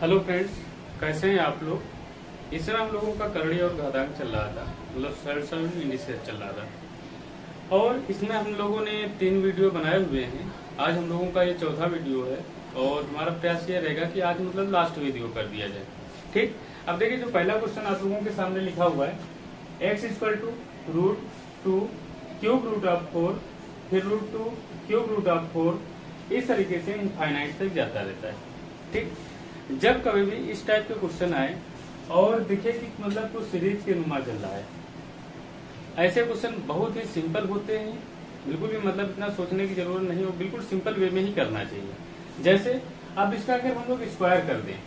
Hello friends, कैसे हैं आप लोग? इस तरह हम लोगों का करड़ी और घातांक चल रहा था मतलब सर्ट सर्ट इंडिसेस चल रहा था। और इसमें हम लोगों ने तीन वीडियो बनाए हुए हैं। आज हम लोगों का ये चौथा वीडियो है और हमारा प्रयास ये रहेगा कि आज मतलब लास्ट वीडियो कर दिया जाए। ठीक? अब देखिए, जो पहला क्वेश्चन आप लोगों के सामने लिखा हुआ है x equal to root two cube root of four फिर root two cube root of four इस तरीके से इनफाइनाइट तक जाता रहता है। ठीक? जब कभी भी इस टाइप के क्वेश्चन आए, और दिखे कि मतलब कुछ सीरीज़ के नुमा चल रहा है। ऐसे क्वेश्चन बहुत ही सिंपल होते हैं, बिल्कुल भी मतलब इतना सोचने की ज़रूरत नहीं हो, बिल्कुल सिंपल वे में ही करना चाहिए। जैसे, अब इसका अगर हम लोग स्क्वायर कर दें,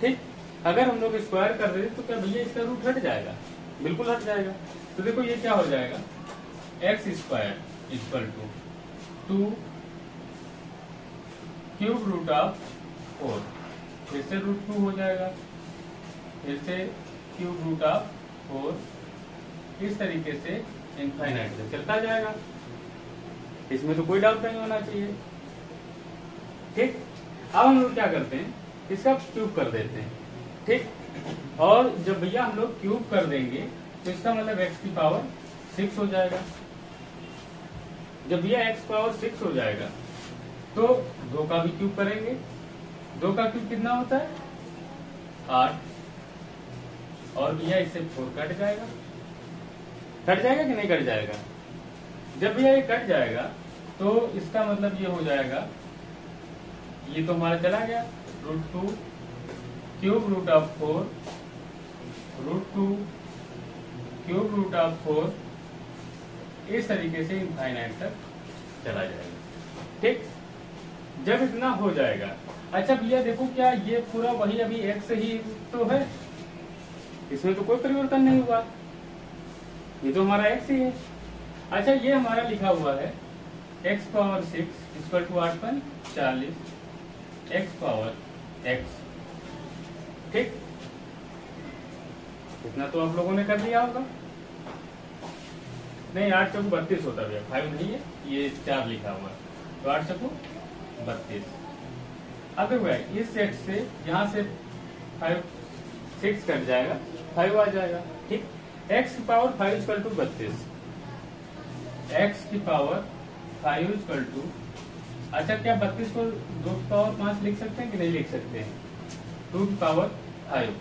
ठीक? अगर हम लोग स्क्वायर कर दें तो क्या भैया इसका रूट हट जाएगा? बिल्कुल हट जाएगा। तो देखो ये क्या हो जाएगा? X square equal to two cube root of four फिर से रूट टू हो जाएगा। फिर से क्यूब रूट ऑफ़ फोर इस तरीके से इनफाइनाइट से चलता जाएगा। इसमें तो कोई डाउट नहीं होना चाहिए। ठीक? अब हम लोग क्या करते हैं? इसका क्यूब कर देते हैं। ठीक? और जब भैया हम लोग क्यूब कर देंगे तो इसका मतलब एक्स की पावर सिक्स हो जाएगा। जब भैया एक्स पावर सिक्स हो जाएगा तो दो का भी क्यूब करेंगे। दो का क्यूब कितना होता है? आठ। और भैया इससे फोर कट जाएगा। कट जाएगा कि नहीं कट जाएगा? जब भैया ये कट जाएगा तो इसका मतलब ये हो जाएगा, ये तो हमारा चला गया। Root two cube root of four, root two cube root of four, इस तरीके से इनफाइनाइट तक चला जाएगा। ठीक? जब इतना हो जाएगा अच्छा भैया, देखो क्या ये पूरा वही अभी एक्स ही तो है? इसमें तो कोई परिवर्तन नहीं हुआ। ये तो हमारा एक्स ही है। अच्छा ये हमारा लिखा हुआ है। X power six equal to आठ पन चालीस। एक्स पावर एक्स ठीक? इतना तो आप लोगों ने कर लिया होगा। नहीं, आठ चौक बत्तीस होता भैया। फाइव नहीं है, ये चार लिखा हुआ तो आठ चौको बत्तीस। अब देखो इस सेट से यहाँ से फाइव सिक्स कट जाएगा फाइव आ जाएगा, ठीक? एक्स की पावर फाइव इक्वल टू बत्तीस। एक्स की पावर फाइव इक्वल टू अच्छा क्या बत्तीस को दो की पावर पाँच लिख सकते हैं कि नहीं लिख सकते हैं? टू की पावर फाइव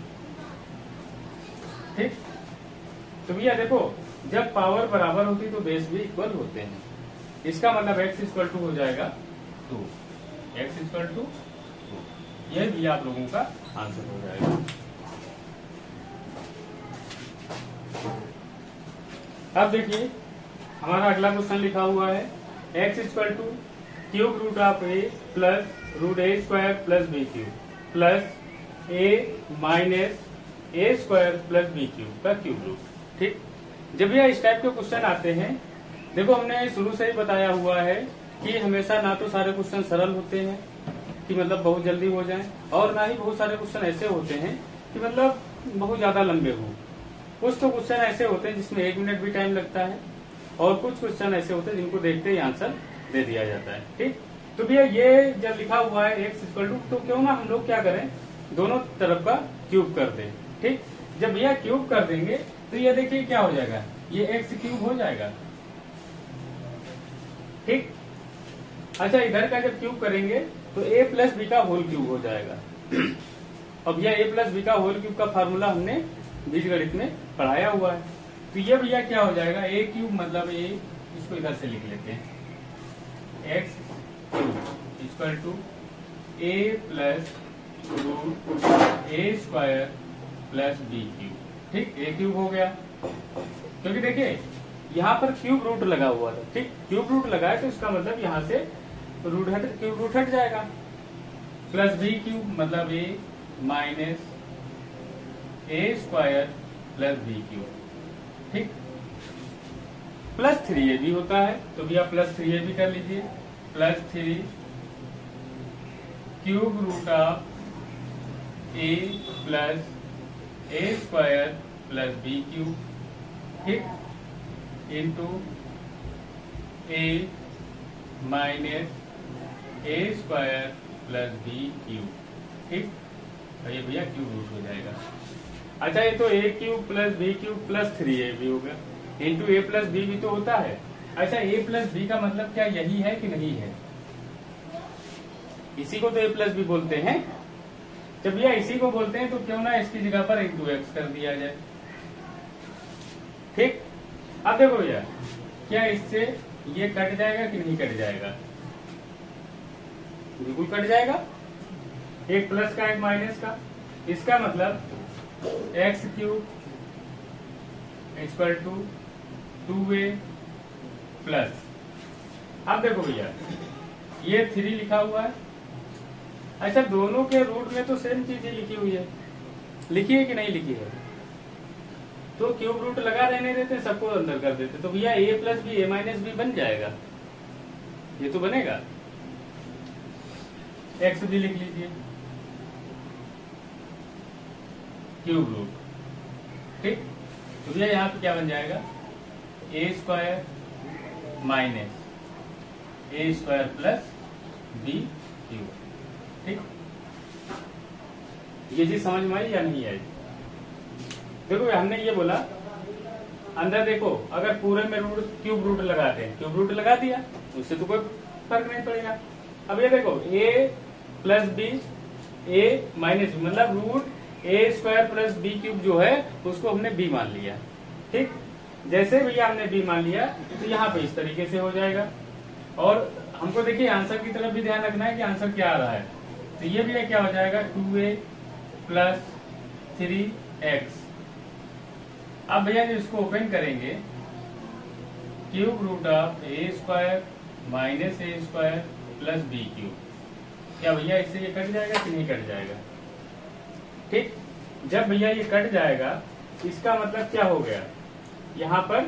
ठीक? तो भैया देखो, जब पावर बराबर होती तो बेस भी इक्वल होते हैं। इसका मतलब एक्स इक्वल टू हो जाएगा टू एक्स इक्वल टू यह भी आप लोगों का आंसर हो जाएगा। अब देखिए, हमारा अगला क्वेश्चन लिखा हुआ है x equal to cube root of a plus root a square plus b cube plus a minus a square plus b cube का क्यूब रूट ठीक? जब यह इस टाइप के क्वेश्चन आते हैं, देखो हमने शुरू से ही बताया हुआ है कि हमेशा ना तो सारे क्वेश्चन सरल होते हैं कि मतलब बहुत जल्दी हो जाए, और ना ही बहुत सारे क्वेश्चन ऐसे होते हैं कि मतलब बहुत ज़्यादा लंबे हो। कुछ तो क्वेश्चन ऐसे होते हैं जिसमें एक मिनट भी टाइम लगता है, और कुछ क्वेश्चन ऐसे होते हैं जिनको देखते ही आंसर दे दिया जाता है, ठीक? तो भैया, ये जब लिखा हुआ है एक्स इक्वल टू तो क्यों ना हम लोग क्या करें? दोनों तरफ़ का क्यूब कर दें, ठीक? जब भैया क्यूब कर देंगे तो ये देखिए क्या हो जाएगा? ये एक्स क्यूब हो जाएगा, ठीक? अच्छा इधर का जब क्यूब करेंगे तो ए प्लस बी का होल क्यूब हो जाएगा। अब यह ए प्लस बी का होल क्यूब का फार्मूला हमने बीज गणित में पढ़ाया हुआ है। तो ये भैया क्या हो जाएगा? ए क्यूब मतलब ए इसको इधर से लिख लेते हैं। X cube equal to a plus a square plus b cube ठीक? ए क्यूब हो गया। क्योंकि देखिए, यहाँ पर क्यूब रूट लगा हुआ था। ठीक? क्यूब रूट लगा है तो इसका मतलब यहाँ से रूट हट क्यूब रूट हट जाएगा। प्लस बी क्यूब मतलब a minus a square plus b cube ठीक? प्लस थ्री ए भी होता है तो भैया प्लस थ्री ए भी कर लीजिए। Plus three cube root of a plus a square plus b cube ठीक? Into a minus a square plus b cube ठीक? और ये भैया क्यूब रूट हो जाएगा। अच्छा ये तो a cube plus b cube plus three a भी होगा इंटू ए प्लस बी भी तो होता है। अच्छा ए प्लस बी का मतलब क्या यही है कि नहीं है? इसी को तो ए प्लस बी बोलते हैं। जब भैया इसी को बोलते हैं तो क्यों ना इसकी जगह पर इंटू एक्स कर दिया जाए? ठीक? अब देखो भैया, क्या इससे ये कट जाएगा कि नहीं कट जाएगा? बिल्कुल कट जाएगा। एक प्लस का, एक माइनस का। इसका मतलब x cube equal to two a plus अब देखो भैया, ये थ्री लिखा हुआ है। अच्छा दोनों के रूट में तो सेम चीज़ लिखी हुई है। लिखी है कि नहीं लिखी है? तो क्यूब रूट लगा रहने देते, सबको अंदर कर देते। तो भैया a plus b a minus b बन जाएगा। ये तो बनेगा। एक्स भी लिख लीजिए। क्यूब रूट ठीक? तो भैया यहाँ पे क्या बन जाएगा? A square minus a square plus b cube ठीक? ये चीज़ समझ में आई या नहीं आई? देखो हमने ये बोला, अंदर देखो, अगर पूरे में रूट क्यूब रूट लगाते हैं क्यूब रूट लगा दिया, उससे तो कोई फ़र्क नहीं पड़ेगा। अब ये देखो a plus b, a minus b मतलब root a square plus b cube जो है, उसको हमने बी मान लिया। ठीक? जैसे भैया हमने बी मान लिया तो यहाँ पे इस तरीके से हो जाएगा। और हमको देखिए आंसर की तरफ़ भी ध्यान रखना है कि आंसर क्या आ रहा है। तो ये भी क्या हो जाएगा? Two a plus three x अब भैया जो इसको ओपन करेंगे cube root of a square minus a square plus b cube क्या भैया इससे ये कट जाएगा कि नहीं कट जाएगा? ठीक? जब भैया ये कट जाएगा, इसका मतलब क्या हो गया? यहाँ पर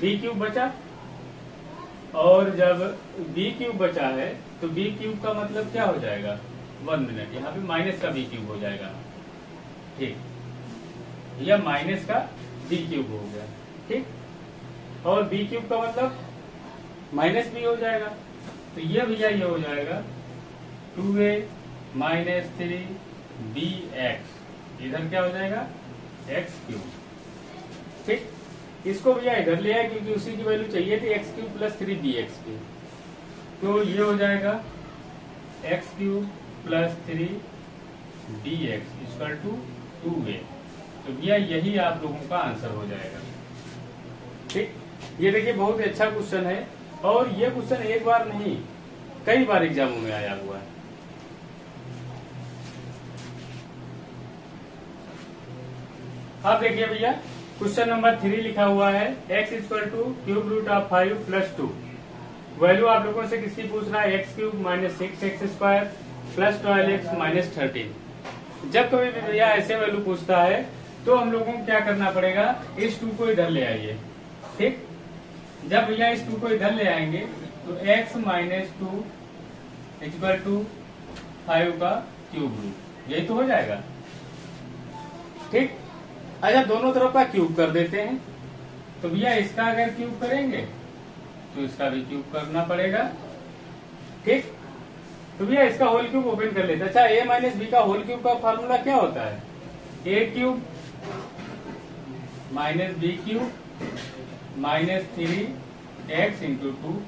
बी क्यूब बचा। और जब बी क्यूब बचा है तो बी क्यूब का मतलब क्या हो जाएगा? वन मिनट यहाँ पे माइनस का बी क्यूब हो जाएगा। ठीक? भैया माइनस का बी क्यूब हो गया। ठीक? और बी क्यूब का मतलब माइनस बी हो जाएगा। तो ये भैया ये हो जाएगा। Two a minus three b x. इधर क्या हो जाएगा? X cube. ठीक? इसको भैया इधर ले आए, क्योंकि उसी की वैल्यू चाहिए थी, x cube plus three b x की। तो ये हो जाएगा x cube plus three d x equal to two a. तो भैया, यही आप लोगों का आंसर हो जाएगा। ठीक? ये देखिए, बहुत अच्छा क्वेश्चन है। और ये क्वेश्चन एक बार नहीं, कई बार एग्जामों में आया हुआ है। अब देखिए भैया, क्वेश्चन नंबर थ्री लिखा हुआ है x equal to cube root of five plus two value आप लोगों से किसकी पूछ रहा है? X cube minus six x square plus twelve x minus thirteen जब कभी भी भैया ऐसे वैल्यू पूछता है तो हम लोगों को क्या करना पड़ेगा? इस टू को इधर ले आइए। ठीक? जब भैया इस टू को इधर ले आएँगे तो x minus two equal to five का क्यूब रूट यही तो हो जाएगा। ठीक? अच्छा दोनों तरफ़ का क्यूब कर देते हैं। तो भैया इसका अगर क्यूब करेंगे तो इसका भी क्यूब करना पड़ेगा। ठीक? तो भैया इसका होल क्यूब ओपन कर लेते अच्छा ए माइनस बी का होल क्यूब का फॉर्मूला क्या होता है? A cube minus b cube minus three x into two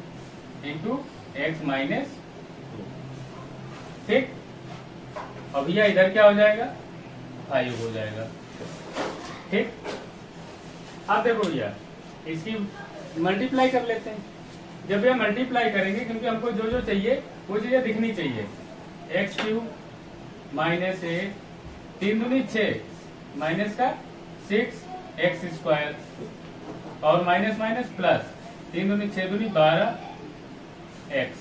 into x minus ठीक? अब यह इधर क्या हो जाएगा? फाइव हो जाएगा। ठीक? अब देखो भैया इसकी मल्टीप्लाई कर लेते हैं। जब यह मल्टीप्लाई करेंगे, क्योंकि हमको जो जो चाहिए, वो चीज़ें दिखनी चाहिए। एक्स क्यूब माइनस एट तीन दूनी छ माइनस का सिक्स एक्स स्क्वायर और माइनस माइनस प्लस तीन दूनी छह दूनी बारह एक्स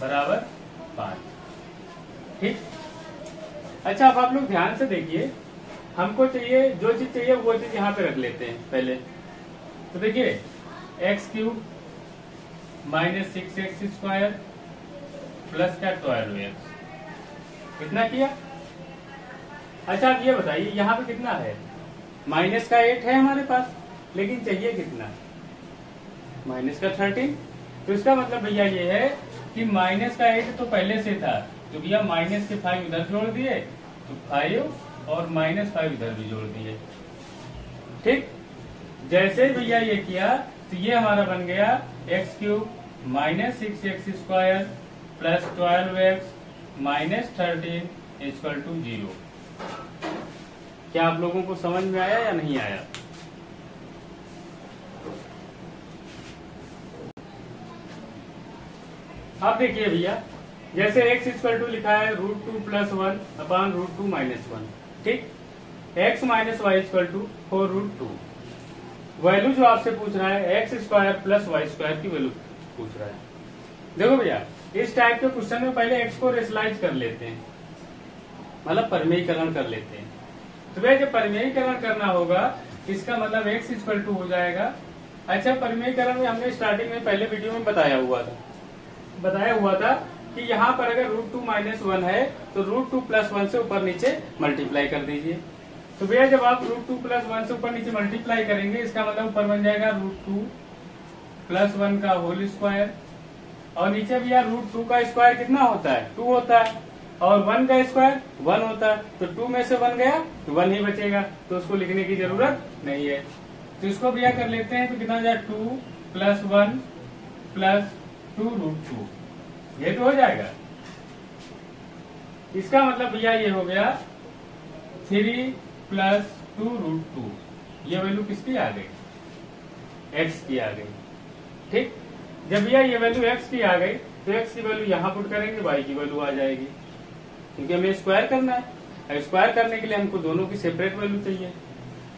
बराबर पाँच। ठीक? अच्छा अब आप लोग ध्यान से देखिए, हमको चाहिए, जो चीज़ चाहिए, वो चीज़ यहाँ पे रख लेते हैं पहले। तो देखिए, x cube minus six x square plus का ट्वेल्व एक्स। कितना किया? अच्छा आप ये बताइए, यहाँ पे कितना है? माइनस का एट है हमारे पास, लेकिन चाहिए कितना? माइनस का थर्टीन। तो इसका मतलब भैया ये है कि माइनस का एट तो पहले से था तो भैया माइनस के फाइव इधर जोड़ दिए तो फाइव और माइनस फाइव इधर भी जोड़ दिए। ठीक? जैसे भैया ये किया तो ये हमारा बन गया x cube minus six x square plus twelve x minus thirteen equal to zero क्या आप लोगों को समझ में आया या नहीं आया? अब देखिए भैया, जैसे x इक्वल टू लिखा है root two plus one upon root two minus one ठीक? x minus y equal to four root two value जो आपसे पूछ रहा है x square plus y square की वैल्यू पूछ रहा है। देखो भैया, इस टाइप के क्वेश्चन में पहले एक्स को रेसलाइज कर लेते हैं मतलब परिमेयीकरण कर लेते हैं। तो जब परिमेयीकरण करना होगा, इसका मतलब एक्स इक्वल टू हो जाएगा। अच्छा परिमेयीकरण में हमने स्टार्टिंग में पहले वीडियो में बताया हुआ था। बताया हुआ था कि यहाँ पर अगर रूट टू माइनस वन है तो रूट टू प्लस वन से ऊपर नीचे मल्टीप्लाई कर दीजिए। तो भैया, जब आप रूट टू प्लस वन से ऊपर नीचे मल्टीप्लाई करेंगे, इसका मतलब ऊपर बन जाएगा रूट टू प्लस वन का होल स्क्वायर और नीचे भैया रूट टू का स्क्वायर कितना होता है? टू होता है। और वन का स्क्वायर, वन होता है तो टू में से वन गया तो वन ही बचेगा। तो उसको लिखने की ज़रूरत नहीं है। तो इसको भैया कर लेते हैं तो कितना हो जाए two plus one plus two root two ये तो हो जाएगा। इसका मतलब भैया ये हो गया three plus two root two ये वैल्यू किसकी आ गई? एक्स की आ गई। ठीक? जब भैया ये वैल्यू एक्स की आ गई तो एक्स की वैल्यू यहाँ पुट करेंगे वाई की वैल्यू आ जाएगी। क्योंकि हमें स्क्वायर करना है। स्क्वायर करने के लिए हमको दोनों की सेपरेट वैल्यू चाहिए।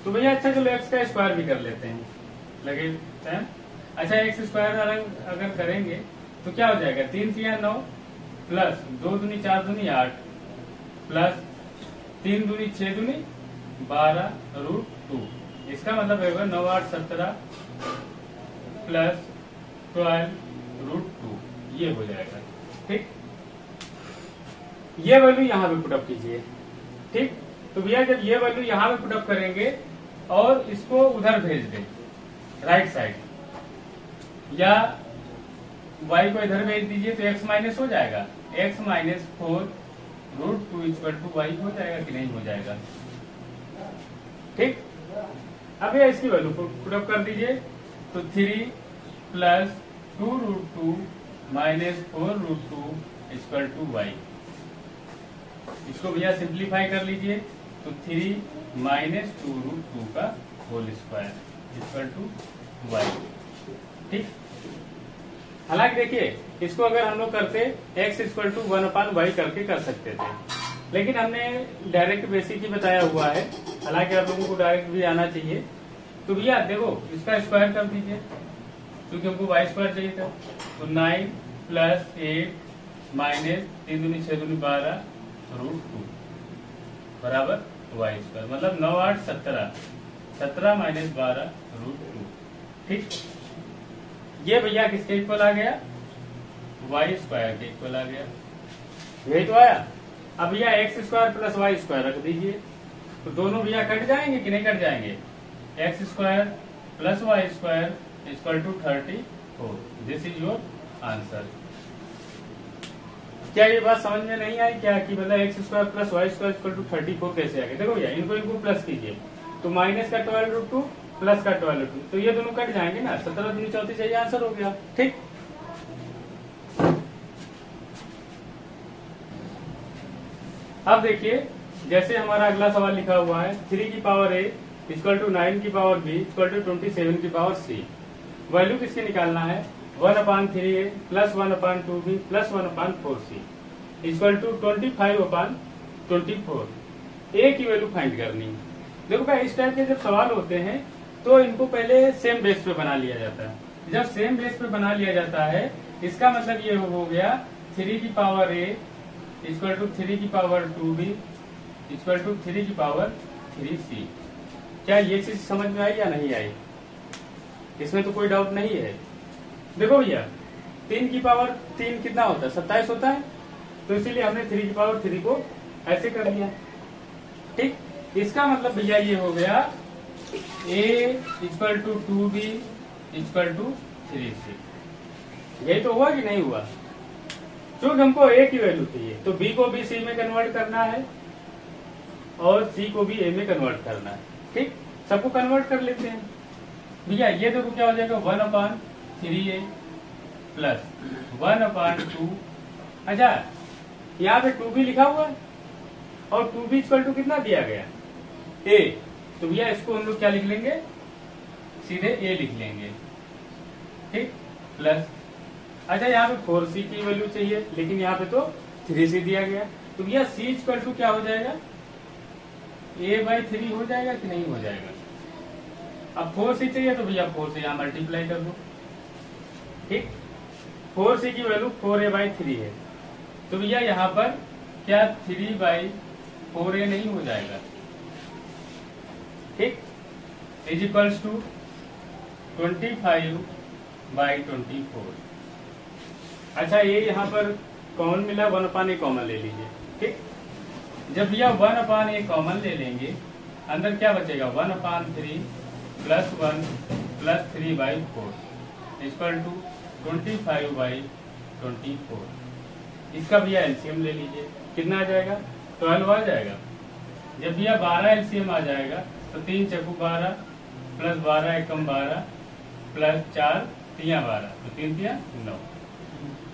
तो भैया अच्छा चलो एक्स का स्क्वायर भी कर लेते हैं। लगे टाइम अच्छा एक्स स्क्वायर अगर करेंगे तो क्या हो जाएगा? तीन तिया नौ प्लस दो दुनी चार दुनी आठ प्लस तीन दुनी छह दुनी बारह रूट टू इसका मतलब होगा नौ, आठ, सत्रह प्लस ट्वेल्व रूट टू ये हो जाएगा। ठीक? ये वैल्यू यहाँ पे पुटअप कीजिए। ठीक? तो भैया, जब ये वैल्यू यहाँ पे पुटअप करेंगे और इसको उधर भेज दें राइट साइड या y को इधर भेज दीजिए तो x माइनस हो जाएगा। x minus four root two equal to y हो जाएगा कि नहीं हो जाएगा? ठीक? अब ये इसकी वैल्यू पुटअप कर दीजिए। तो three plus two root two minus four root two equal to y इसको भैया सिंप्लीफाई कर लीजिए। तो three minus two root two का whole square equal to y ठीक? हालाँकि देखिए, इसको अगर हम लोग करते x equal to one upon y करके कर सकते थे। लेकिन हमने डायरेक्ट बेसिक ही बताया हुआ है। हालाँकि आप लोगों को डायरेक्ट भी आना चाहिए। तो भैया, देखो, इसका स्क्वायर कर दीजिए। क्योंकि हमको वाई स्क्वायर चाहिए था। तो नाइन प्लस एट माइनस तीन दूनी छह दूनी बारह रूट टू, बराबर वाई स्क्वायर मतलब नौ आठ सत्रह सत्रह माइनस बारह रूट टू, ठीक? ये भैया किसके इक्वल आ गया? वाई स्क्वायर के इक्वल आ गया। यही तो आया। अब भैया x square plus y square रख दीजिए। तो दोनों भैया कट जाएँगे कि नहीं कट जाएँगे? X square plus y square equal to thirty four this is your answer क्या ये बात समझ में नहीं आई? क्या कि मतलब x square plus y square equal to thirty four कैसे आ गए देखो भैया, इनको इनको प्लस कीजिए। तो माइनस का ट्वेल्व रूट टू प्लस का ट्वेल्व रूट टू तो ये दोनों कट जाएँगे ना? सत्रह दूनी चौतीस ये आंसर हो गया। ठीक? अब देखिए, जैसे हमारा अगला सवाल लिखा हुआ है थ्री की power a equal to nine की power b equal to twenty seven की पावर सी वैल्यू किसके निकालना है? One upon three a plus one upon two b plus one upon four c equal to twenty five upon twenty four. A की value find करनी। है देखो भाई, इस टाइप के जब सवाल होते हैं तो इनको पहले सेम बेस पे बना लिया जाता है। जब सेम बेस पे बना लिया जाता है, इसका मतलब ये हो गया थ्री की power a equal to three की power two b equal to three की पावर थ्री सी क्या ये चीज़ समझ में आई या नहीं आई? इसमें तो कोई डाउट नहीं है। देखो भैया, तीन की पावर तीन कितना होता है? सत्ताईस होता है? तो इसीलिए हमने थ्री की पावर थ्री को ऐसे कर लिया। ठीक? इसका मतलब भैया ये हो गया a equal to two b equal to three c यही तो हुआ कि नहीं हुआ? क्योंकि हमको ए की वैल्यू चाहिए। तो बी को भी सी में कन्वर्ट करना है और सी को भी ए में कन्वर्ट करना है। ठीक? सबको कन्वर्ट कर लेते हैं। भैया, ये देखो क्या हो जाएगा। One upon three a plus one upon two अच्छा यहाँ पे टू भी लिखा हुआ है, और टू भी इक्वल टू कितना दिया गया? ए तो भैया इसको हम लोग क्या लिख लेंगे? सीधे ए लिख लेंगे। ठीक? प्लस अच्छा यहाँ पे फोर सी की वैल्यू चाहिए, लेकिन यहाँ पे तो थ्री सी दिया गया। तो भैया सी इक्वल टू क्या हो जाएगा? ए बाई थ्री हो जाएगा कि नहीं हो जाएगा? अब फोर सी चाहिए तो भैया फोर से यहाँ मल्टीप्लाई कर दो। ठीक? फोर सी की value four a by three है। तो भैया, यहाँ पर क्या थ्री बाई फोर ए नहीं हो जाएगा? ठीक? Is equals to twenty five by twenty four अच्छा ये यहाँ पर कॉमन मिला वन अपान ए कॉमन ले लीजिए। ठीक? जब यह वन अपान ए कॉमन ले लेंगे, अंदर क्या बचेगा? One upon three plus one plus three by four equal to twenty five by twenty four इसका भैया एलसीएम ले लीजिए। कितना आ जाएगा? ट्वेल्व आ जाएगा। जब भैया बारह एलसीएम आ जाएगा तो तीन चकू बारह प्लस बारह एकम बारह प्लस चार तिया बारह। तो तीन तिया नौ।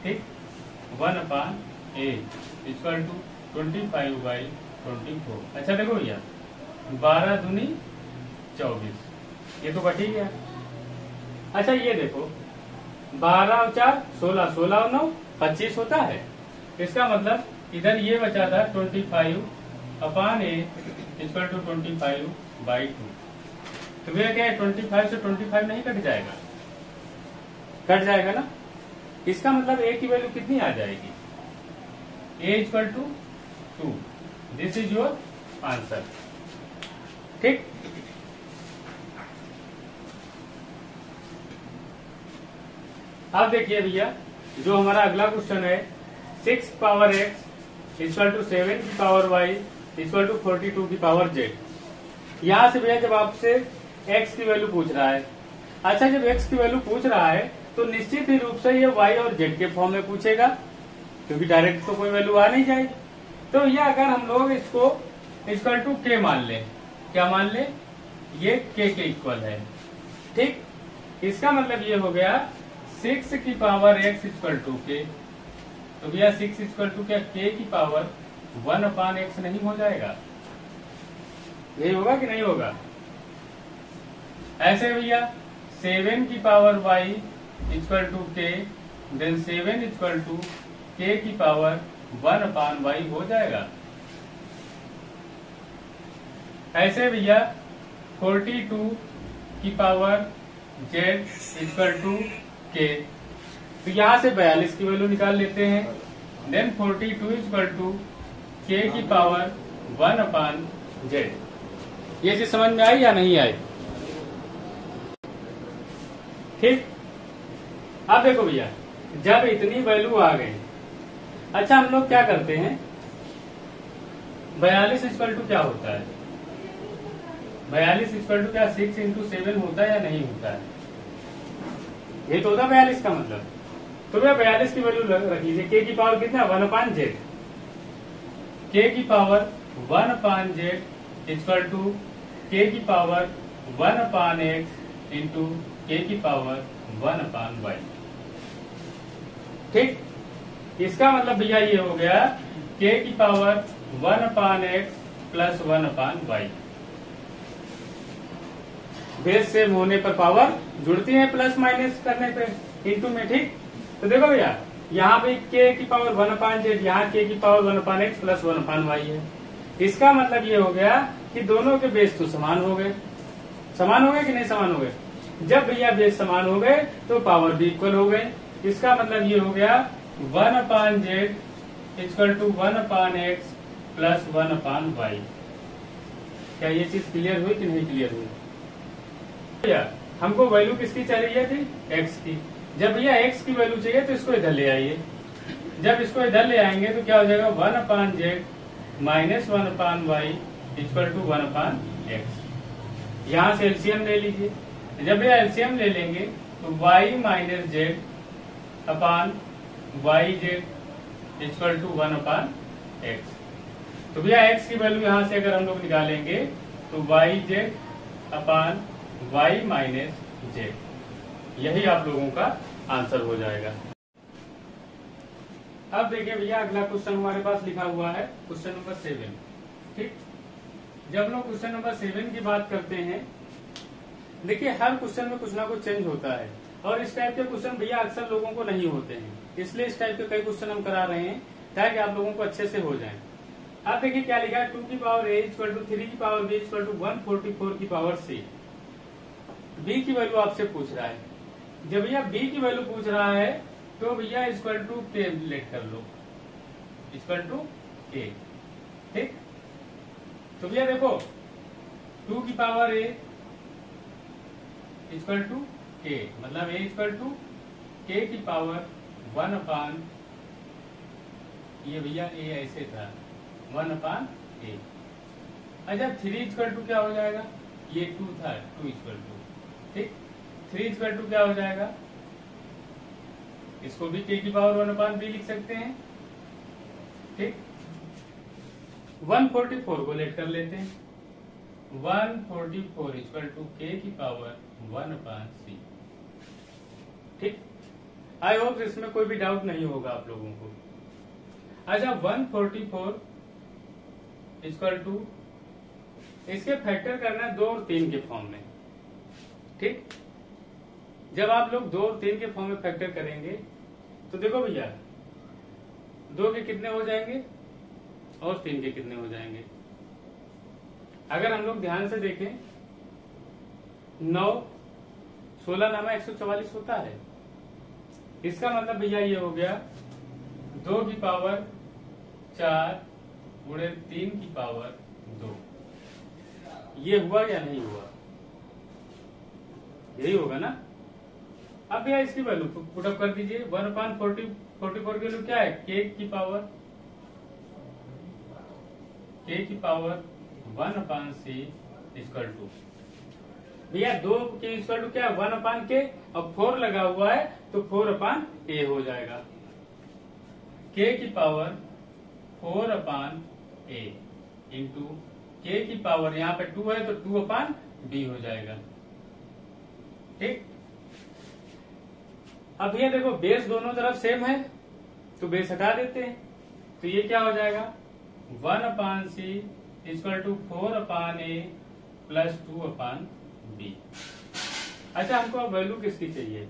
ठीक? One upon a equal to twenty five by twenty four अच्छा देखो भैया, बारह दूनी चौबीस। ये तो कट ही गया। अच्छा ये देखो बारह और चार, सोलह सोलह और नौ, पच्चीस होता है। इसका मतलब इधर ये बचा था twenty five upon a equal to twenty five by two तो भैया क्या ट्वेंटी फाइव से ट्वेंटी फाइव नहीं कट जाएगा? कट जाएगा ना? इसका मतलब ए की वैल्यू कितनी आ जाएगी? A equal to two this is your answer ठीक? अब देखिए भैया, जो हमारा अगला क्वेश्चन है six power x equal to seven की power y equal to forty two की पावर जेड यहाँ से भैया जब आपसे एक्स की वैल्यू पूछ रहा है अच्छा जब एक्स की वैल्यू पूछ रहा है तो निश्चित ही रूप से ये वाई और जेड के फॉर्म में पूछेगा, क्योंकि डायरेक्ट तो कोई वैल्यू आ नहीं जाएगी। तो ये अगर हम लोग इसको इक्वल टू के मान ले, क्या मान ले? ये के के इक्वल है। ठीक? इसका मतलब ये हो गया सिक्स की power x equal to k तो भैया सिक्स इक्वल टू क्या के की पावर वन अपान एक्स नहीं हो जाएगा? यही होगा कि नहीं होगा? ऐसे भैया, सेवन की power y equal to k then seven equal to k की पावर वन अपान वाई हो जाएगा। ऐसे भैया, फोर्टी टू की power z equal to k. तो यहाँ से बयालीस की वैल्यू निकाल लेते हैं। Then forty two equal to k की पावर वन अपान जेड ये चीज़ समझ में आई या नहीं आई? ठीक? अब देखो भैया, जब इतनी वैल्यू आ गई अच्छा हम लोग क्या करते हैं? बयालीस इक्वल टू क्या होता है? बयालीस इक्वल टू क्या? सिक्स इंटू सेवन होता है या नहीं होता है? ये तो होता बयालीस का मतलब। तो भैया बयालीस की वैल्यू रख लीजिए। के की पावर कितना वन अपान जेड के की power one upon z equal to k की power one upon x into k की पावर वन अपान वाई ठीक? इसका मतलब भैया ये हो गया के की power one upon x plus one upon y base same होने पर पावर जुड़ती है प्लस माइनस करने पे इंटू में, ठीक? तो देखो भैया, यहाँ पे के की पावर वन अपान जेड यहाँ के की power one upon x plus one upon y है। इसका मतलब ये हो गया कि दोनों के बेस तो समान हो गए। समान हो गए कि नहीं समान हो गए? जब भैया बेस समान हो गए तो पावर भी इक्वल हो गए। इसका मतलब ये हो गया, one upon z equal to one upon x plus one upon y क्या ये चीज़ क्लियर हुई कि नहीं क्लियर हुई? भैया हमको वैल्यू किसकी चाहिए थी एक्स की? जब भैया एक्स की वैल्यू चाहिए तो इसको इधर ले आइए। जब इसको इधर ले आएँगे तो क्या हो जाएगा? One upon z minus one upon y equal to one upon x यहाँ से एलसीएम ले लीजिए। जब भैया एलसीएम ले लेंगे तो y minus z upon y z equal to one upon x तो भैया एक्स की वैल्यू यहाँ से अगर हम लोग निकालेंगे तो y z upon y minus z यही आप लोगों का आंसर हो जाएगा। अब देखिए भैया, अगला क्वेश्चन हमारे पास लिखा हुआ है क्वेश्चन नंबर सेवन ठीक? जब लोग क्वेश्चन नंबर सेवन की बात करते हैं, देखिए हर क्वेश्चन में कुछ ना कुछ चेंज होता है। और इस टाइप के क्वेश्चन भैया अक्सर लोगों को नहीं होते हैं। इसलिए इस टाइप के कई क्वेश्चन हम करा रहे हैं, ताकि आप लोगों को अच्छे से हो जाए। अब देखिए क्या लिखा है टू की power a equal to three की power b equal to one forty four की पावर सी बी की वैल्यू आपसे पूछ रहा है। जब भैया बी की वैल्यू पूछ रहा है तो भैया इक्वल टू के लेट कर लो। इक्वल टू के ठीक? तो भैया देखो टू की पावर ए इक्वल टू के मतलब ए इक्वल टू के की पावर वन अपान ये भैया ए ऐसे था वन अपान ए अच्छा थ्री इक्वल टू क्या हो जाएगा? ये टू था टू इक्वल टू ठीक? थ्री इक्वल टू क्या हो जाएगा? इसको भी के की पावर वन अपान बी लिख सकते हैं। ठीक? 144 को लेट कर लेते हैं। 144 फोर इक्वल टू के की पावर वन अपान सी ठीक? आई होप इसमें कोई भी डाउट नहीं होगा आप लोगों को। अच्छा 144 फोर इक्वल टू इसके फैक्टर करना है दो और तीन के फॉर्म में। ठीक? जब आप लोग दो तीन के फॉर्म में फैक्टर करेंगे तो देखो भैया, दो के कितने हो जाएँगे और तीन के कितने हो जाएँगे? अगर हम लोग ध्यान से देखें, नौ, सोलह नामा एक सौ चौवालीस होता है। इसका मतलब भैया ये हो गया, दो की पावर चार गुणे तीन की पावर दो। ये हुआ या नहीं हुआ? यही होगा ना? अब भैया इसकी वैल्यू पुटअप कर दीजिए। One upon forty forty four की वैल्यू क्या है? के की पावर के की power one upon C equal to भैया, दो के इक्वल टू क्या है? वन अपान के और फोर लगा हुआ है तो फोर अपान ए हो जाएगा। के की power four upon A into के की पावर यहाँ पे टू है तो टू अपान बी हो जाएगा। ठीक? अब भैया देखो बेस दोनों तरफ़ सेम है तो बेस हटा देते हैं। तो ये क्या हो जाएगा? One upon C equal to four upon A plus two upon B अच्छा हमको अब वैल्यू किसकी चाहिए?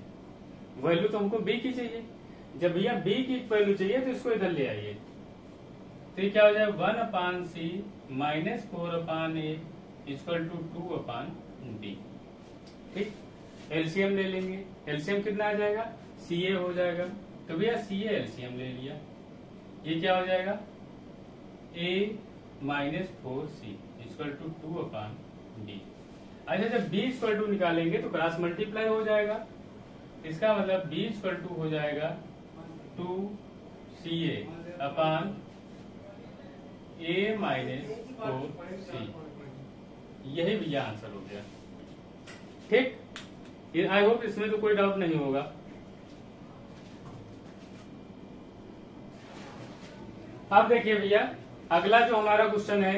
वैल्यू तो हमको बी की चाहिए। जब भैया बी की वैल्यू चाहिए तो इसको इधर ले आइए। तो ये क्या हो जाएगा one upon C minus four upon A equal to two upon B ठीक? एलसीएम ले लेंगे। एलसीएम कितना आ जाएगा? सी ए हो जाएगा। तो भैया सी एलसीएम ले लिया। ये क्या हो जाएगा? A minus four C equal to two upon B अच्छा जब बी इक्वल टू निकालेंगे तो क्रॉस मल्टीप्लाई हो जाएगा। इसका मतलब बी इक्वल टू हो जाएगा two C A upon A minus four C यही भैया आंसर हो गया। ठीक? आई होप इसमें तो कोई डाउट नहीं होगा। अब देखिए भैया, अगला जो हमारा क्वेश्चन है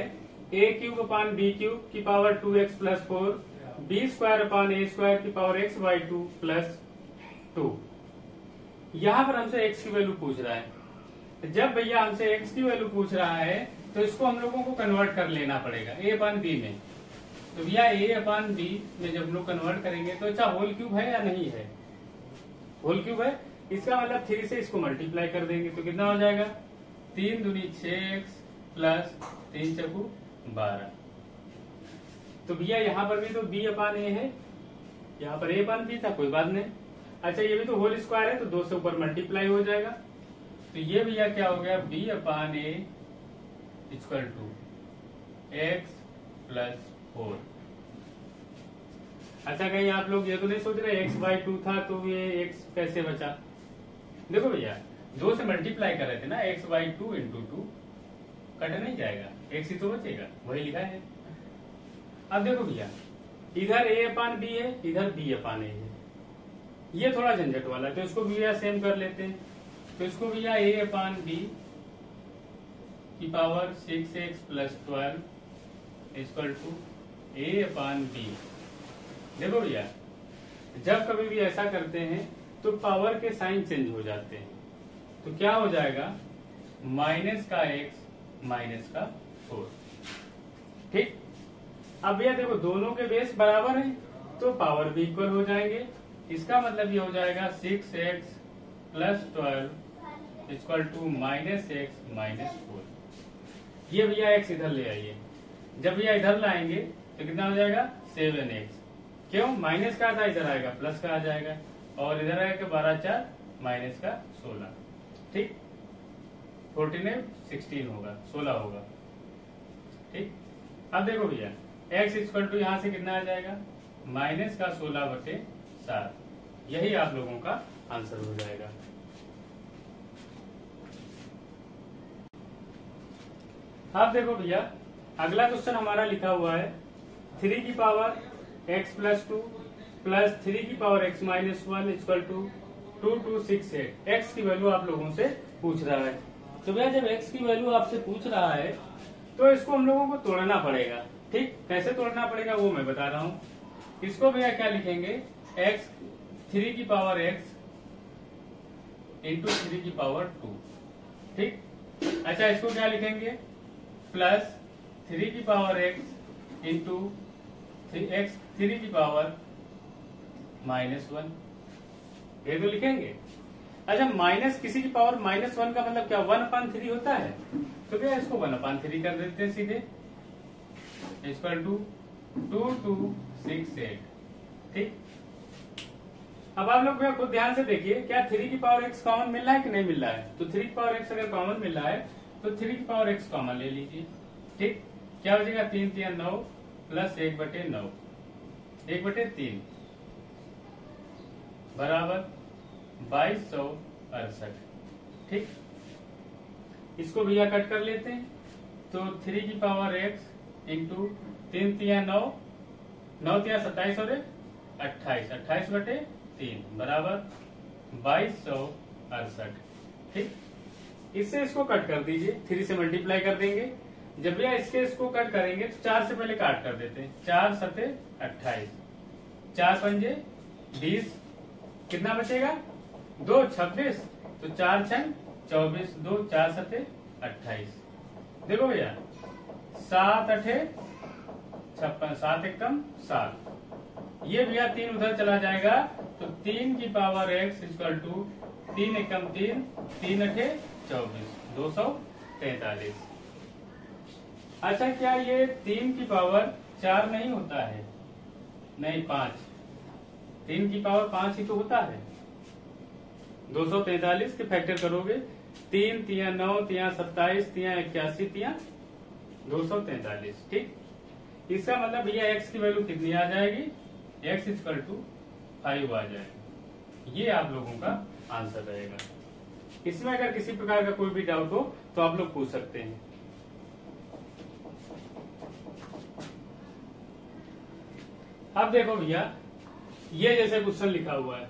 A cube upon B cube की power two X plus four B square upon A square की power X by two plus two यहाँ पर हमसे एक्स की वैल्यू पूछ रहा है। जब भैया हमसे एक्स की वैल्यू पूछ रहा है तो इसको हम लोगों को कन्वर्ट कर लेना पड़ेगा ए अपान बी में। तो भैया ए अपान बी में जब लोग कन्वर्ट करेंगे तो अच्छा होल क्यूब है या नहीं है? होल क्यूब है? इसका मतलब थ्री से इसको मल्टीप्लाई कर देंगे तो कितना हो जाएगा? तीन दुनी एक्स प्लस तीन चकू बारह। तो भैया, यहाँ पर भी तो बी अपान ए है। यहाँ पर ए अपान बी था, कोई बात नहीं। अच्छा ये भी तो होल स्क्वायर है तो दो से ऊपर मल्टीप्लाई हो जाएगा। तो ये भैया क्या हो गया? B upon A equal to X plus four अच्छा कहीं आप लोग ये तो नहीं सोच रहे एक्स बाई टू था तो ये एक्स कैसे बचा? देखो भैया, दो से मल्टीप्लाई कर रहे थे ना X by two into two cut नहीं जाएगा एक्स ही तो बचेगा, वही लिखा है। अब देखो भैया, इधर ए अपान बी है, इधर बी अपान ए है। ये थोड़ा झंझट वाला है तो इसको भैया सेम कर लेते हैं। तो इसको भैया ए अपान बी की power six X plus twelve equal to A upon B. देखो भैया, जब कभी भी ऐसा करते हैं तो पावर के साइन चेंज हो जाते हैं। तो क्या हो जाएगा? माइनस का एक्स माइनस का फोर ठीक? अब भैया देखो, दोनों के बेस बराबर है तो पावर भी इक्वल हो जाएँगे। इसका मतलब ये हो जाएगा six X plus twelve equal to minus X minus four ये भैया एक्स इधर ले आइए। जब भैया इधर लाएँगे तो कितना हो जाएगा? सेवन एक्स क्यों? माइनस का था? इधर आएगा। प्लस का आ जाएगा? और इधर आएगा बारह चार माइनस का सोलह। ठीक? फोर्टीन है सिक्सटीन होगा। सोलह होगा। ठीक? अब देखो भैया एक्स इक्वल टू यहाँ से कितना आ जाएगा? माइनस का सोलह बटे सात। यही आप लोगों का आंसर हो जाएगा। अब देखो भैया, अगला क्वेश्चन हमारा लिखा हुआ है। थ्री की power x plus two plus three की power x minus one equal to two two six eight x की वैल्यू आप लोगों से पूछ रहा है। तो भैया, जब एक्स की वैल्यू आपसे पूछ रहा है तो इसको हम लोगों को तोड़ना पड़ेगा। ठीक? कैसे तोड़ना पड़ेगा वो मैं बता रहा हूँ। इसको भैया क्या लिखेंगे? एक्स थ्री की पावर एक्स इंटू थ्री की पावर टू ठीक? अच्छा इसको क्या लिखेंगे? प्लस थ्री की power X into X three की पावर माइनस वन ये तो लिखेंगे। अच्छा माइनस किसी की पावर माइनस वन का मतलब क्या? वन अपान थ्री होता है। तो क्या इसको वन अपान थ्री कर देते हैं सीधे? Equal to two two six eight ठीक? अब आप लोग खुद ध्यान से देखिए, क्या थ्री की पावर एक्स कॉमन मिल रहा है कि नहीं मिल रहा है? तो थ्री की पावर एक्स अगर कॉमन मिल रहा है तो थ्री की पावर एक्स कॉमन ले लीजिए। ठीक? क्या हो जाएगा? तीन तीन, नौ। प्लस एक बटे नौ। एक बटे तीन। बराबर बाईस सौ अड़सठ। ठीक? इसको भैया कट कर लेते हैं। तो थ्री की पावर एक्स इंटू तीन तिया नौ। नौ तिया सत्ताईस और एक अट्ठाईस। अट्ठाईस बटे तीन। बराबर बाईस सौ अड़सठ। ठीक? इससे इसको कट कर दीजिए। थ्री से मल्टीप्लाई कर देंगे। जब भैया इसके इसको कट करेंगे तो चार से पहले काट कर देते हैं। चार सते अट्ठाईस। चार पंजे बीस। कितना बचेगा? दो, छब्बीस। तो चार छन, चौबीस। दो, चार सते अट्ठाईस। देखो भैया, सात अठे छप्पन, सात एकम सात। ये भैया तीन उधर चला जाएगा तो तीन की पावर एक्स इक्वल टू तीन एकम तीन तीन अठे चौबीस। दो सौ तैतालीस। अच्छा क्या ये तीन की पावर चार नहीं होता है? नहीं, पाँच। तीन की पावर पाँच ही तो होता है। दो सौ तैतालीस के फैक्टर करोगे, तीन, तिया नौ, तिया सत्ताईस, तिया इक्यासी, तिया दो सौ तैतालीस, ठीक? इसका मतलब भैया एक्स की वैल्यू कितनी आ जाएगी? एक्स इक्वल टू फाइव आ जाएगा। ये आप लोगों का आंसर रहेगा। इसमें अगर किसी प्रकार का कोई भी डाउट हो तो आप लोग पूछ सकते हैं। अब देखो भैया, ये जैसे क्वेश्चन लिखा हुआ है,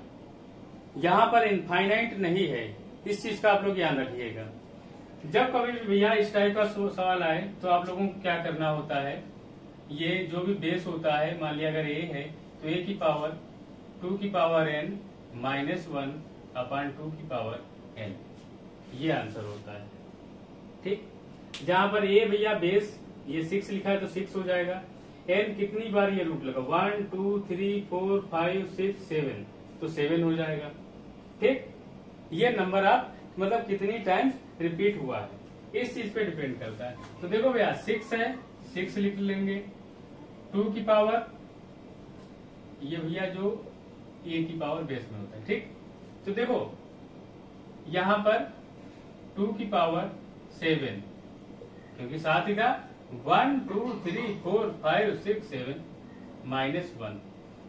यहाँ पर इनफाइनाइट नहीं है, इस चीज़ का आप लोग ध्यान रखिएगा। जब कभी भी भैया इस टाइप का सवाल आए तो आप लोगों को क्या करना होता है? ये जो भी बेस होता है, मान लिया अगर ए है तो ए की पावर टू की power N minus one upon two की पावर एन ये आंसर होता है। ठीक? जहाँ पर ए भैया बेस ये सिक्स लिखा है तो सिक्स हो जाएगा। एन कितनी बार ये रूट लगा one, two, three, four, five, six, seven. तो सेवन हो जाएगा। ठीक? ये नंबर आप मतलब कितनी टाइम्स रिपीट हुआ है। इस चीज़ पे डिपेंड करता है। तो देखो भैया सिक्स है सिक्स लिख लेंगे। टू की पावर ये भैया जो ए की पावर बेस में होता है। ठीक? तो देखो, यहाँ पर टू की पावर सेवन क्योंकि साथ ही था one two three four five six seven minus one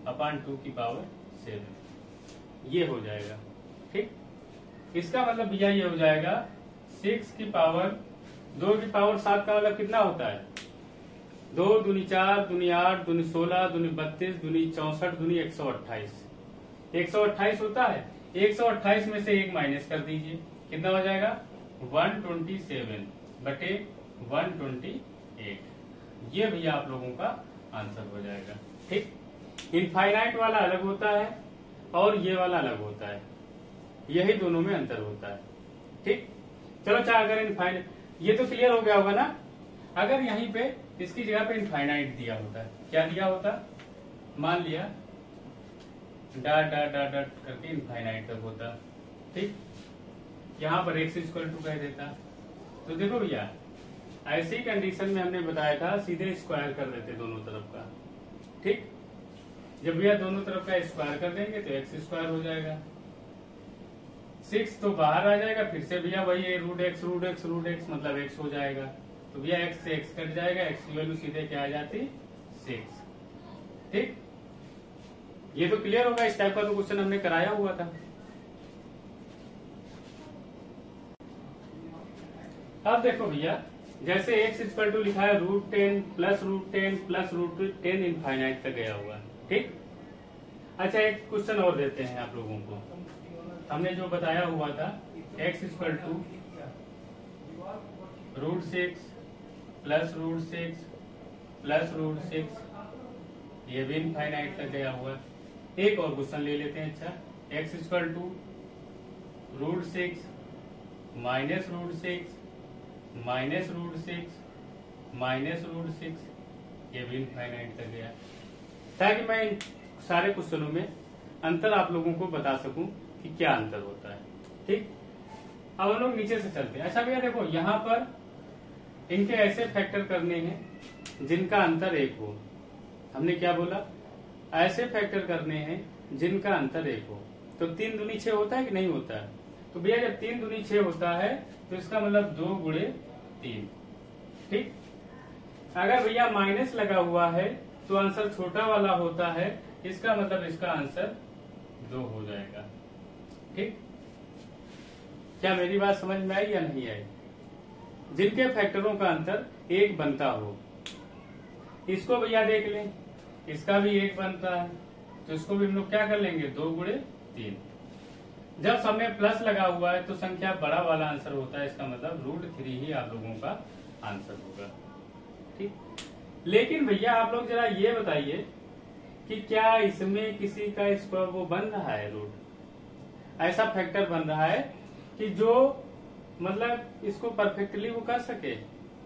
upon two की पावर सेवन ये हो जाएगा, ठीक? इसका मतलब भैया ये हो जाएगा सिक्स की पावर दो की पावर सात का मतलब कितना होता है? दो दूनी चार, दूनी आठ, दूनी सोलह, दूनी बत्तीस, दूनी चौसठ, दूनी एक सौ अट्ठाईस। 128 होता है 128 में से एक माइनस कर दीजिए। कितना हो जाएगा? 127 बटे 128 ये भैया आप लोगों का आंसर हो जाएगा। ठीक? इनफाइनाइट वाला अलग होता है और ये वाला अलग होता है। यही दोनों में अंतर होता है। ठीक? चलो चाहे अगर इनफाइनाइट ये तो क्लियर हो गया होगा ना? अगर यहीं पे इसकी जगह पे इनफाइनाइट दिया होता है, क्या दिया होता? मान लिया। डॉट डॉट डॉट डॉट करके इनफाइनाइट तक होता। ठीक? यहाँ पर एक्स इक्वल टू कह देता। तो देखो भैया ऐसी कंडीशन में हमने बताया था, सीधे स्क्वायर कर देते दोनों तरफ़ का। ठीक? जब भैया दोनों तरफ़ का स्क्वायर कर देंगे तो एक्स स्क्वायर हो जाएगा। सिक्स तो बाहर आ जाएगा, फिर से भैया वही root X root X root X मतलब एक्स हो जाएगा। तो भैया एक्स से एक्स कट जाएगा एक्स की वैल्यू सीधे क्या आ जाती? सिक्स ठीक? ये तो क्लियर होगा, इस टाइप का तो क्वेश्चन हमने कराया हुआ था। अब देखो भैया जैसे एक्स इक्वल टू लिखा है root ten plus root ten plus root ten infinite तक गया हुआ ठीक? अच्छा एक क्वेश्चन और देते हैं आप लोगों को। हमने जो बताया हुआ था X equal to root six plus root six plus root six ये भी इनफाइनाइट तक गया हुआ है। एक और क्वेश्चन ले लेते हैं अच्छा। X equal to root six minus root six minus root six, minus root six, ये भी इनफाइनाइट तक गया ताकि मैं इन सारे क्वेश्चनों में अंतर आप लोगों को बता सकूँ कि क्या अंतर होता है। ठीक? अब हम लोग नीचे से चलते हैं। अच्छा भैया, देखो, यहाँ पर इनके ऐसे फैक्टर करने हैं जिनका अंतर एक हो। हमने क्या बोला? ऐसे फैक्टर करने हैं जिनका अंतर एक हो। तो तीन दुनी छह होता है कि नहीं होता है? तो भैया जब तीन दुनी छह होता है तो इसका मतलब दो गुड़े तीन। ठीक? अगर भैया माइनस लगा हुआ है तो आंसर छोटा वाला होता है, इसका मतलब इसका आंसर दो हो जाएगा। ठीक? क्या मेरी बात समझ में आई या नहीं आई? जिनके फैक्टरों का अंतर एक बनता हो, इसको भैया देख लें। इसका भी एक बनता है तो इसको भी हम लोग क्या कर लेंगे? दो गुड़े तीन। जब समय प्लस लगा हुआ है तो संख्या बड़ा वाला आंसर होता है। इसका मतलब रूट थ्री ही आप लोगों का आंसर होगा। ठीक? लेकिन भैया, आप लोग जरा ये बताइए कि क्या इसमें किसी का स्क्वायर वो बन रहा है रूट ऐसा फैक्टर बन रहा है कि जो मतलब इसको परफेक्टली वो कर सके,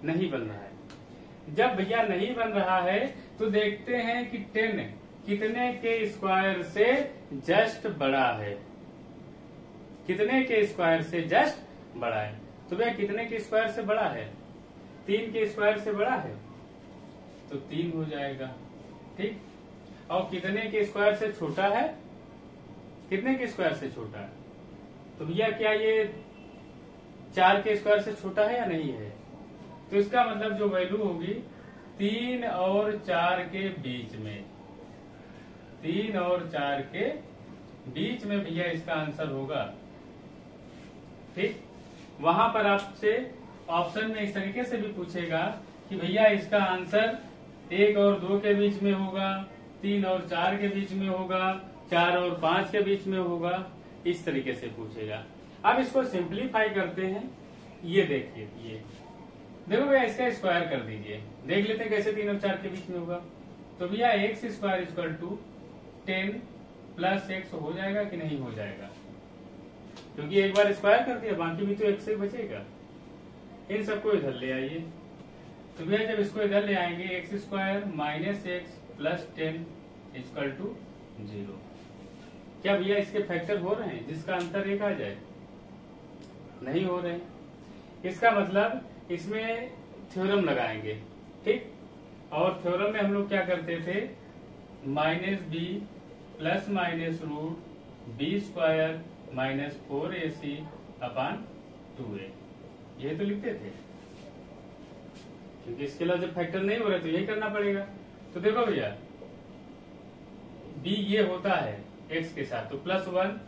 नहीं बन रहा है। जब भैया नहीं बन रहा है तो देखते हैं कि टेन कितने के स्क्वायर से जस्ट बड़ा है। कितने के स्क्वायर से जस्ट बड़ा है? तो भैया, कितने के स्क्वायर से बड़ा है? तीन के स्क्वायर से बड़ा है? तो तीन हो जाएगा। ठीक? और कितने के स्क्वायर से छोटा है? कितने के स्क्वायर से छोटा है? तो भैया, क्या ये चार के स्क्वायर से छोटा है या नहीं है? तो इसका मतलब जो वैल्यू होगी, तीन और चार के बीच में। तीन और चार के बीच में भैया इसका आंसर होगा ठीक वहाँ पर आपसे ऑप्शन में इस तरीके से भी पूछेगा कि भैया, इसका आंसर एक और दो के बीच में होगा, तीन और चार के बीच में होगा, चार और पाँच के बीच में होगा, इस तरीके से पूछेगा। अब इसको सिंप्लीफाई करते हैं। ये देखिए, ये। देखो भैया, इसका स्क्वायर कर दीजिए। देख लेते हैं कैसे तीन और चार के बीच में होगा। तो भैया X square equal to ten plus X हो जाएगा कि नहीं हो जाएगा? क्योंकि एक बार स्क्वायर कर दिया, बाकी भी तो एक से बचेगा। इन सबको इधर ले आइए। तो भैया, जब इसको इधर ले आएँगे X square minus X plus ten equal to zero क्या भैया इसके फैक्टर हो रहे हैं? जिसका अंतर एक आ जाए? नहीं हो रहे। इसका मतलब इसमें थ्योरम लगाएँगे, ठीक? और थ्योरम में हम लोग क्या करते थे? Minus B plus minus root B square minus four A C upon two A. ये तो लिखते थे। क्योंकि इसके अलावा जब फैक्टर नहीं हो रहे तो यही करना पड़ेगा। तो देखो भैया बी ये होता है एक्स के साथ। तो plus one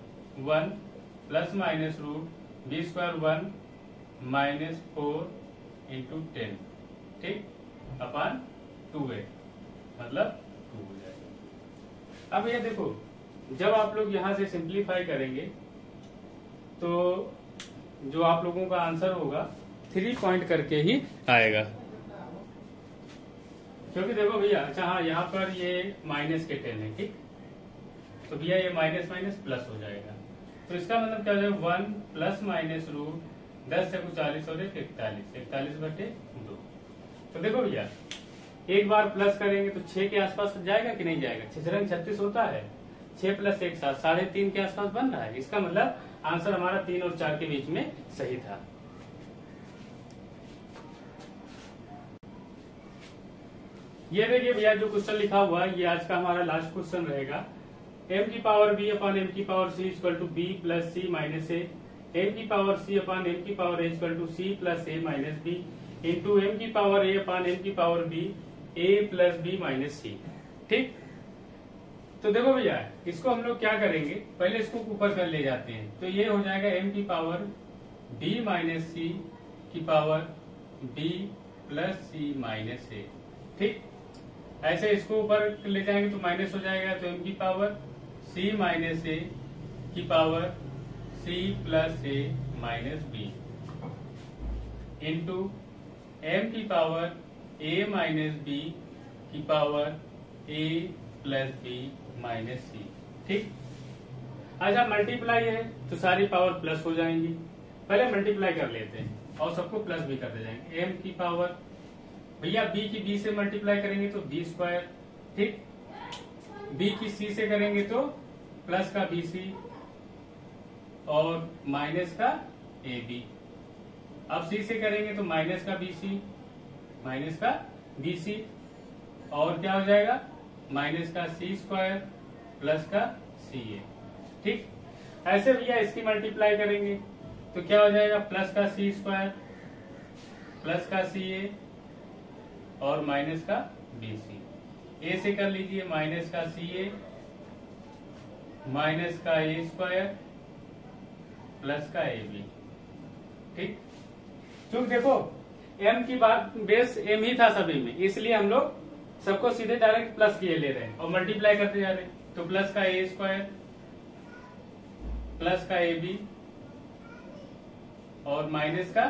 one plus minus root B square one minus four into ten ठीक? अपान टू ए मतलब टू हो जाएगा। अब ये देखो, जब आप लोग यहाँ से सिंप्लीफाई करेंगे तो जो आप लोगों का आंसर होगा थ्री पॉइंट करके ही आएगा। क्योंकि देखो भैया अच्छा हाँ यहाँ पर ये माइनस के टेन है, ठीक? तो भैया ये माइनस माइनस प्लस हो जाएगा। तो इसका मतलब क्या हो जाएगा? वन प्लस माइनस रूट दस से चालीस और एक इकतालीस। इकतालीस बटे दो। तो देखो भैया, एक बार प्लस करेंगे तो छह के आसपास जाएगा कि नहीं जाएगा? छह छत्तीस होता है। छह प्लस एक सात, साढ़े तीन के आसपास बन रहा है। इसका मतलब आंसर हमारा तीन और चार के बीच में सही था। ये देखिए भैया, जो क्वेश्चन लिखा हुआ है ये आज का हमारा लास्ट क्वेश्चन रहेगा। एम की पावर बी अपॉन एम की power C equal to B plus C minus A M की पावर सी अपॉन एम की power A equal to C plus A minus B into M की power ए upon M की power B A plus B minus C ठीक? तो देखो भैया, इसको हम लोग क्या करेंगे? पहले इसको ऊपर कर ले जाते हैं। तो ये हो जाएगा एम की पावर बी माइनस सी की power B plus C minus A ठीक? ऐसे इसको ऊपर ले जाएँगे तो माइनस हो जाएगा तो एम की पावर सी माइनस ए की power C plus A minus B into M की पावर ए माइनस बी की power A plus B minus C. ठीक? अच्छा मल्टीप्लाई है तो सारी पावर प्लस हो जाएँगी। पहले मल्टीप्लाई कर लेते हैं, और सबको प्लस भी करते जाएँगे। एम की पावर भैया बी की बी से मल्टीप्लाई करेंगे तो बी स्क्वायर ठीक? बी की सी से करेंगे तो प्लस का बी सी और माइनस का ए बी अब सी से करेंगे तो माइनस का बी सी माइनस का बी सी और क्या हो जाएगा? माइनस का सी स्क्वायर प्लस का सी ए। ठीक? ऐसे भैया इसकी मल्टीप्लाई करेंगे। तो क्या हो जाएगा? प्लस का सी स्क्वायर, प्लस का सी ए और माइनस का बी सी। ए से कर लीजिए माइनस का सी ए, माइनस का ए स्क्वायर, प्लस का ए बी। ठीक? चूँकि देखो, एम की बात, बेस एम ही था सभी में, इसलिए हम लोग सबको सीधे डायरेक्ट प्लस किए ले रहे हैं। और मल्टीप्लाई करते जा रहे हैं। तो प्लस का ए स्क्वायर प्लस का ए बी और माइनस का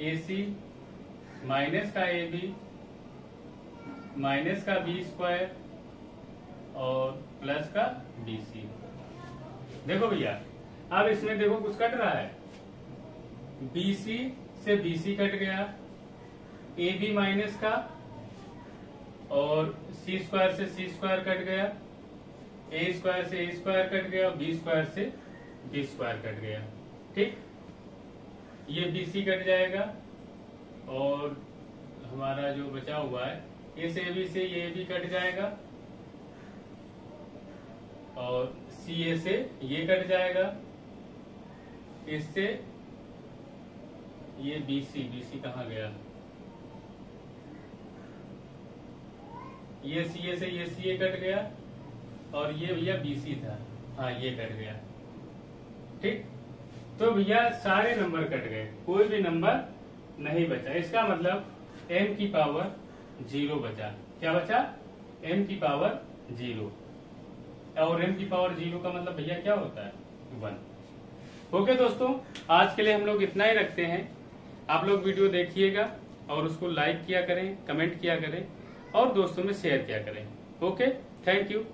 ए सी माइनस का ए बी माइनस का बी स्क्वायर और प्लस का बी सी देखो भैया, अब इसमें देखो कुछ कट रहा है। बी सी से बी सी कट गया। ए बी माइनस का और सी स्क्वायर से सी स्क्वायर कट गया। ए स्क्वायर से ए स्क्वायर कट गया और बी स्क्वायर से बी स्क्वायर कट गया। ठीक? ये बी सी कट जाएगा और हमारा जो बचा हुआ है, इस ए बी से ये भी कट जाएगा और सी ए से ये कट जाएगा। इससे ये बी सी बी सी कहा गया? ये सी ए से ये सी ए कट गया और ये भैया बी सी था। हाँ ये कट गया। ठीक? तो भैया सारे नंबर कट गए। कोई भी नंबर नहीं बचा। इसका मतलब एम की पावर ज़ीरो बचा। क्या बचा? एम की पावर ज़ीरो और एम की पावर ज़ीरो का मतलब भैया क्या होता है? वन ओके दोस्तों, आज के लिए हम लोग इतना ही रखते हैं। आप लोग वीडियो देखिएगा और उसको लाइक किया करें कमेंट किया करें। और दोस्तों में शेयर किया करें। Okay thank you